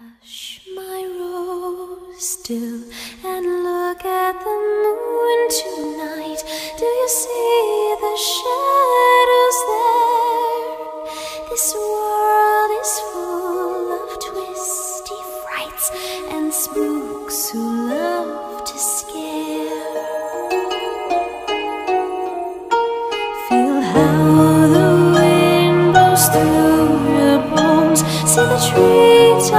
Hush, my rose, still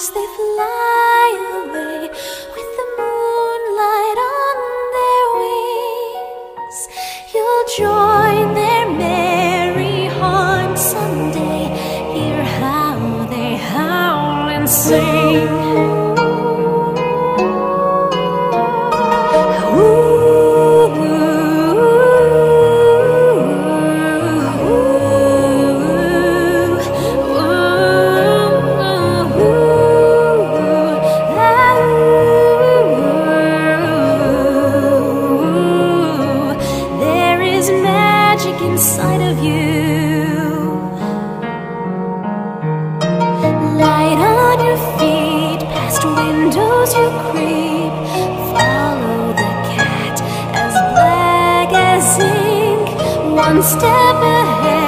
as they fly away with the moonlight on their wings. You'll join their merry haunt hear how they howl and sing. One step ahead.